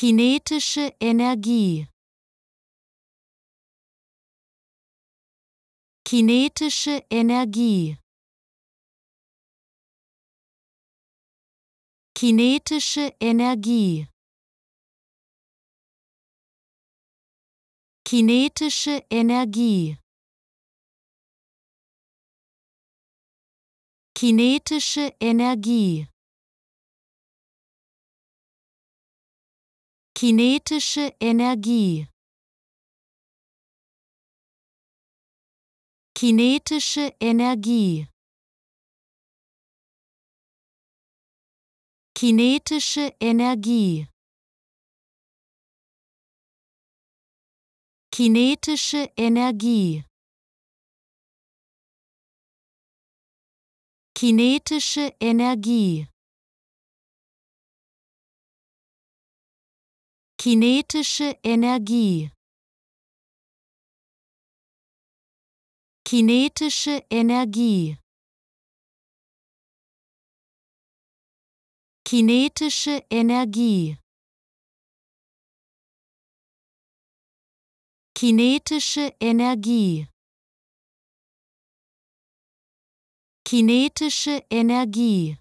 Kinetische Energie. Kinetische Energie. Kinetische Energie. Kinetische Energie. Kinetische Energie. Kinetische Energie. Kinetische Energie. Kinetische Energie. Kinetische Energie. Kinetische Energie. Kinetische Energie. Kinetische Energie. Kinetische Energie. Kinetische Energie. Kinetische Energie.